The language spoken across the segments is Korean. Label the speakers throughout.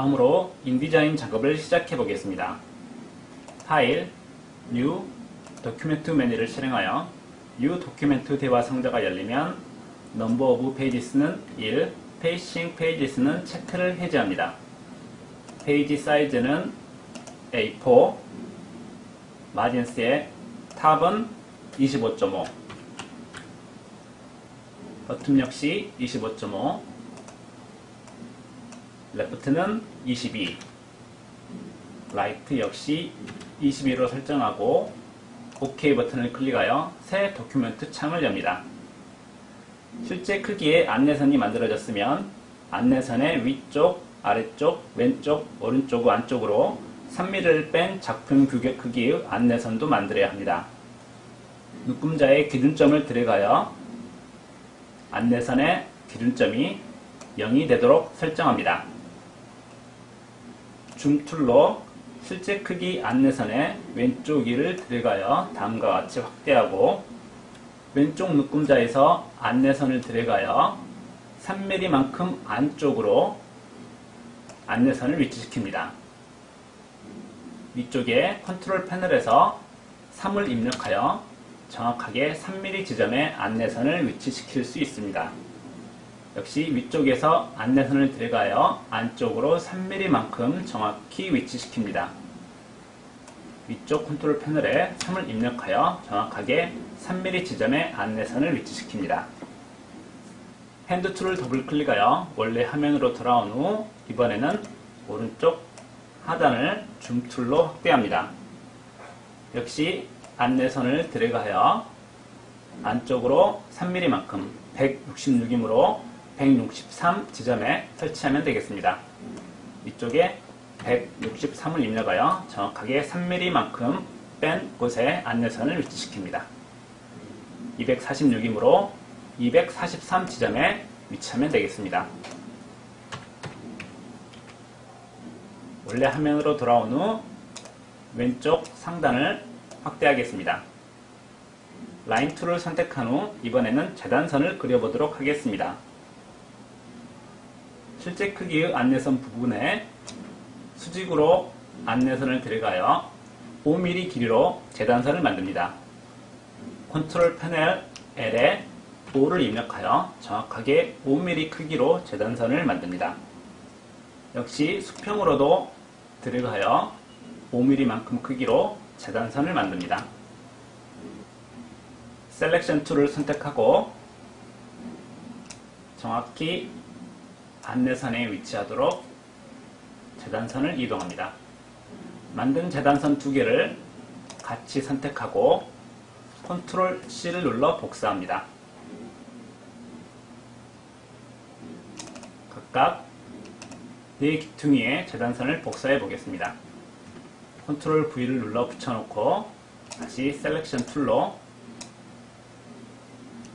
Speaker 1: 다음으로 인디자인 작업을 시작해 보겠습니다. File, New, Document 메뉴를 실행하여 New Document 대화 상자가 열리면 Number of Pages는 1, Facing Pages는 체크를 해제합니다. Page Size는 A4, Margins의 Top은 25.5, Bottom 역시 25.5, Left는 22, Right 역시 22로 설정하고 OK 버튼을 클릭하여 새 Document 창을 엽니다. 실제 크기의 안내선이 만들어졌으면 안내선의 위쪽, 아래쪽, 왼쪽, 오른쪽, 안쪽으로 3mm를 뺀 작품 규격 크기의 안내선도 만들어야 합니다. 눈금자의 기준점을 드래그하여 안내선의 기준점이 0이 되도록 설정합니다. Zoom Tool로 실제 크기 안내선의 왼쪽 위를 드래그하여 다음과 같이 확대하고 왼쪽 눈금자에서 안내선을 드래그하여 3mm만큼 안쪽으로 안내선을 위치시킵니다. 위쪽에 Control Panel에서 3을 입력하여 정확하게 3mm 지점에 안내선을 위치시킬 수 있습니다. 역시 위쪽에서 안내선을 드래그하여 안쪽으로 3mm만큼 정확히 위치시킵니다. 위쪽 Control Panel에 3을 입력하여 정확하게 3mm 지점에 안내선을 위치시킵니다. Hand Tool을 더블 클릭하여 원래 화면으로 돌아온 후 이번에는 오른쪽 하단을 Zoom Tool로 확대합니다. 역시 안내선을 드래그하여 안쪽으로 3mm만큼 166이므로 163 지점에 설치하면 되겠습니다. 위쪽에 163을 입력하여 정확하게 3mm만큼 뺀 곳에 안내선을 위치시킵니다. 246이므로 243 지점에 위치하면 되겠습니다. 원래 화면으로 돌아온 후 왼쪽 상단을 확대하겠습니다. Line Tool을 선택한 후 이번에는 재단선을 그려보도록 하겠습니다. 실제 크기의 안내선 부분에 수직으로 안내선을 드래그하여 5mm 길이로 재단선을 만듭니다. Control Panel L에 5를 입력하여 정확하게 5mm 크기로 재단선을 만듭니다. 역시 수평으로도 드래그하여 5mm만큼 크기로 재단선을 만듭니다. Selection Tool을 선택하고 정확히 안내선에 위치하도록 재단선을 이동합니다. 만든 재단선 두 개를 같이 선택하고 Control C를 눌러 복사합니다. 각각 네 귀퉁이의 재단선을 복사해 보겠습니다. 컨트롤 V를 눌러 붙여놓고 다시 Selection Tool로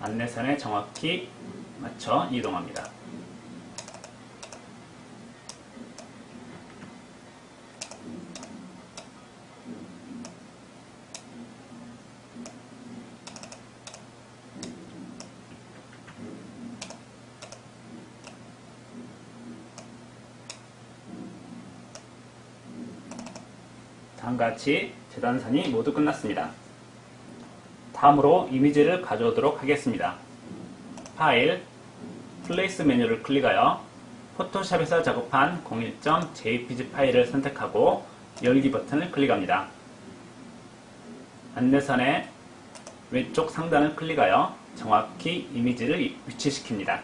Speaker 1: 안내선에 정확히 맞춰 이동합니다. 다음같이 재단선이 모두 끝났습니다. 다음으로 이미지를 가져오도록 하겠습니다. File, Place 메뉴를 클릭하여 포토샵에서 작업한 01.jpg 파일을 선택하고 열기 버튼을 클릭합니다. 안내선의 왼쪽 상단을 클릭하여 정확히 이미지를 위치시킵니다.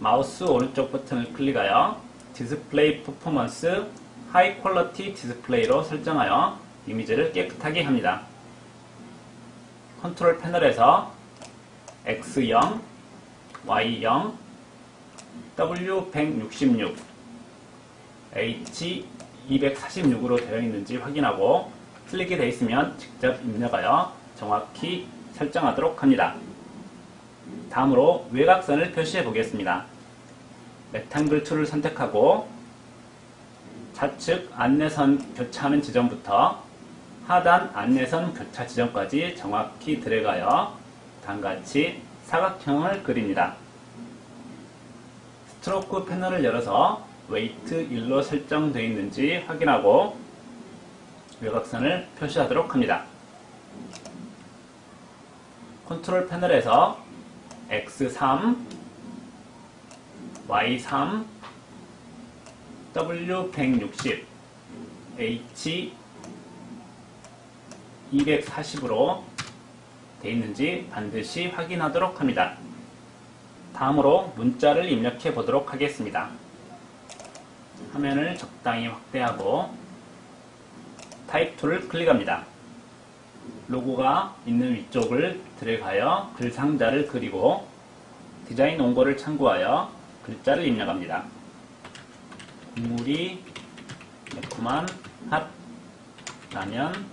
Speaker 1: 마우스 오른쪽 버튼을 클릭하여 Display Performance High Quality Display로 설정하여 이미지를 깨끗하게 합니다. 컨트롤 패널에서 X0, Y0, W166, H246으로 되어 있는지 확인하고 틀리게 되어 있으면 직접 입력하여 정확히 설정하도록 합니다. 다음으로 외곽선을 표시해 보겠습니다. Rectangle Tool을 선택하고 좌측 안내선 교차하는 지점부터 하단 안내선 교차 지점까지 정확히 드래그하여 다음같이 사각형을 그립니다. Stroke 패널을 열어서 Weight 1로 설정되어 있는지 확인하고 외곽선을 표시하도록 합니다. 컨트롤 패널에서 X3, Y3, W160, H 240으로 되어 있는지 반드시 확인하도록 합니다. 다음으로 문자를 입력해 보도록 하겠습니다. 화면을 적당히 확대하고 Type Tool을 클릭합니다. 로고가 있는 위쪽을 드래그하여 글 상자를 그리고 디자인 원고를 참고하여 글자를 입력합니다. 국물이 매콤한 HOT 라면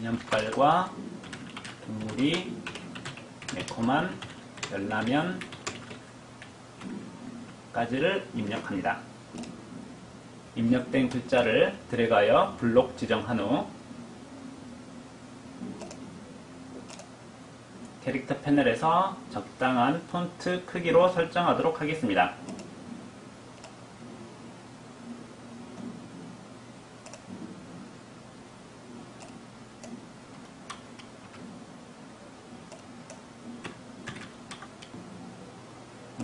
Speaker 1: 면발과 국물이 매콤한 열라면까지를 입력합니다. 입력된 글자를 드래그하여 블록 지정한 후 캐릭터 패널에서 적당한 폰트 크기로 설정하도록 하겠습니다.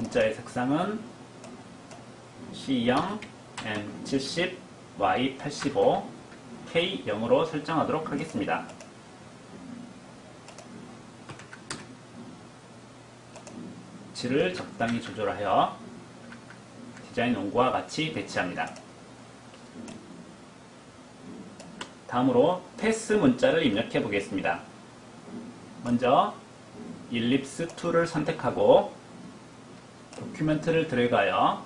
Speaker 1: 문자의 색상은 C0, M70, Y85, K0으로 설정하도록 하겠습니다. 위치를 적당히 조절하여 디자인 원고와 같이 배치합니다. 다음으로 패스 문자를 입력해 보겠습니다. 먼저 Ellipse Tool을 선택하고 Document를 드래그하여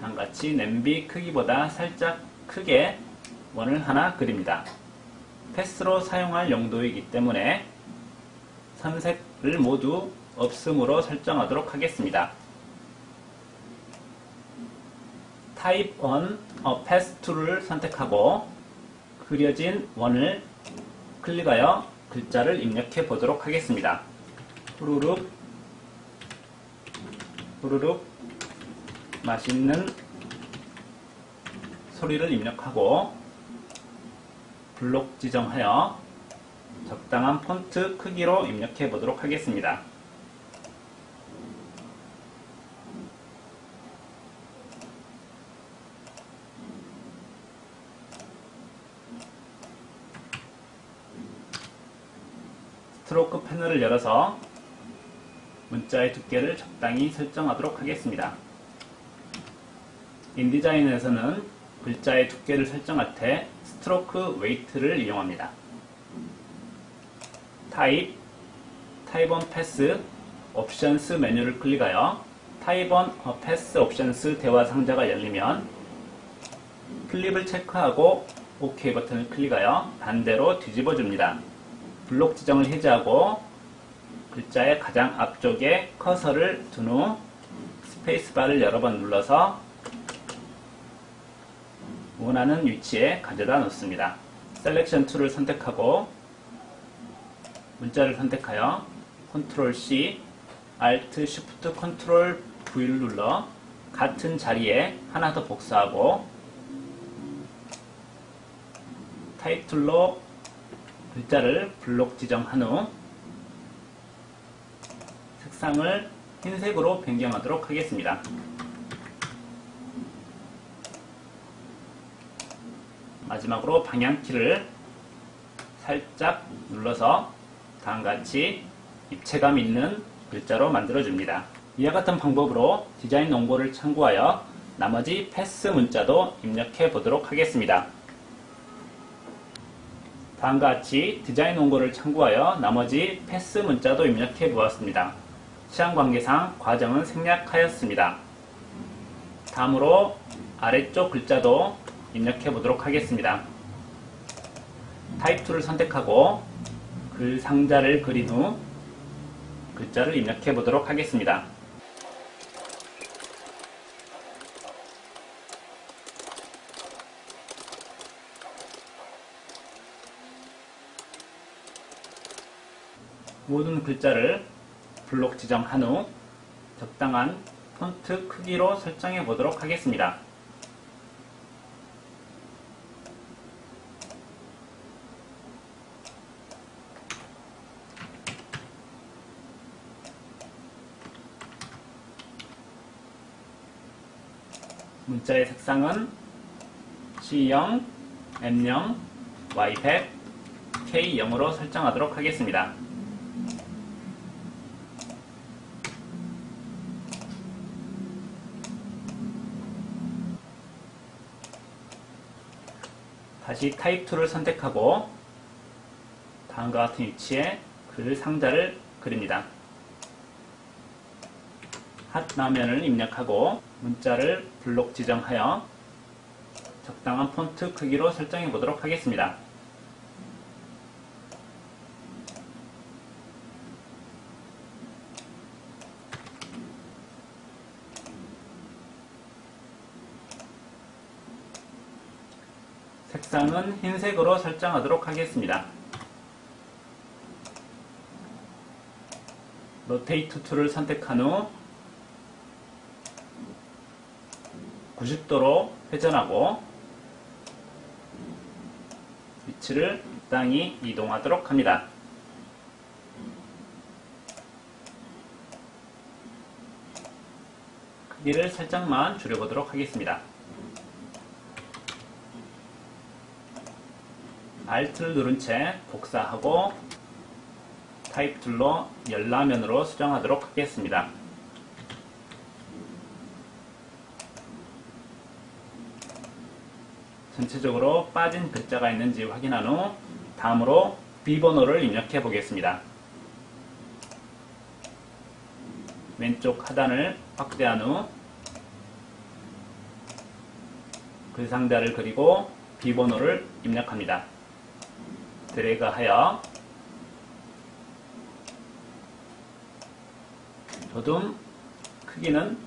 Speaker 1: 다음같이 냄비 크기보다 살짝 크게 원을 하나 그립니다. Path로 사용할 용도이기 때문에 선색을 모두 없음으로 설정하도록 하겠습니다. Type on a Path Tool을 선택하고 그려진 원을 클릭하여 글자를 입력해 보도록 하겠습니다. 후루룩 후루룩 맛있는 소리를 입력하고 블록 지정하여 적당한 폰트 크기로 입력해 보도록 하겠습니다. Stroke 패널을 열어서 문자의 두께를 적당히 설정하도록 하겠습니다. 인디자인에서는 글자의 두께를 설정할 때 Stroke Weight를 이용합니다. Type, Type on Path, Options 메뉴를 클릭하여 Type on Path Options 대화 상자가 열리면 Flip을 체크하고 OK 버튼을 클릭하여 반대로 뒤집어 줍니다. 블록 지정을 해제하고 글자의 가장 앞쪽에 커서를 둔 후 스페이스바를 여러 번 눌러서 원하는 위치에 가져다 놓습니다. Selection Tool을 선택하고 문자를 선택하여 컨트롤 C, Alt, Shift, 컨트롤 V를 눌러 같은 자리에 하나 더 복사하고 타이틀로 글자를 블록 지정한 후 색상을 흰색으로 변경하도록 하겠습니다. 마지막으로 방향키를 살짝 눌러서 다음같이 입체감 있는 글자로 만들어줍니다. 이와 같은 방법으로 디자인 원고를 참고하여 나머지 패스 문자도 입력해 보도록 하겠습니다. 다음과 같이 디자인 원고를 참고하여 나머지 패스 문자도 입력해 보았습니다. 시간 관계상 과정은 생략하였습니다. 다음으로 아래쪽 글자도 입력해 보도록 하겠습니다. Type Tool을 선택하고 글 상자를 그린 후 글자를 입력해 보도록 하겠습니다. 모든 글자를 블록 지정한 후 적당한 폰트 크기로 설정해 보도록 하겠습니다. 문자의 색상은 C0, M0, Y100, K0으로 설정하도록 하겠습니다. 다시 Type Tool을 선택하고 다음과 같은 위치에 글 상자를 그립니다. 핫 라면을 입력하고 문자를 블록 지정하여 적당한 폰트 크기로 설정해 보도록 하겠습니다. 색상은 흰색으로 설정하도록 하겠습니다. Rotate Tool을 선택한 후 90도로 회전하고 위치를 적당히 이동하도록 합니다. 크기를 살짝만 줄여보도록 하겠습니다. Alt를 누른 채 복사하고 Type Tool로 열라면으로 수정하도록 하겠습니다. 전체적으로 빠진 글자가 있는지 확인한 후 다음으로 비번호를 입력해 보겠습니다. 왼쪽 하단을 확대한 후 글상자를 그리고 비번호를 입력합니다. 드래그하여 조금 크기는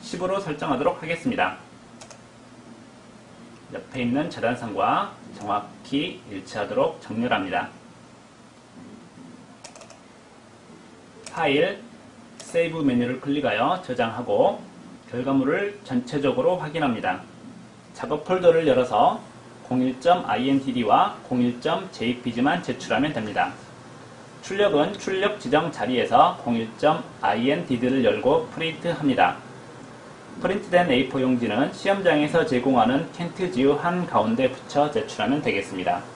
Speaker 1: 10으로 설정하도록 하겠습니다. 옆에 있는 재단선과 정확히 일치하도록 정렬합니다. 파일, 세이브 메뉴를 클릭하여 저장하고 결과물을 전체적으로 확인합니다. 작업 폴더를 열어서 01.intd와 01.jpg만 제출하면 됩니다. 출력은 출력 지정 자리에서 01.intd를 열고 프린트합니다. 프린트된 A4 용지는 시험장에서 제공하는 캔트 지우 한 가운데 붙여 제출하면 되겠습니다.